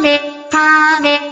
め、ため、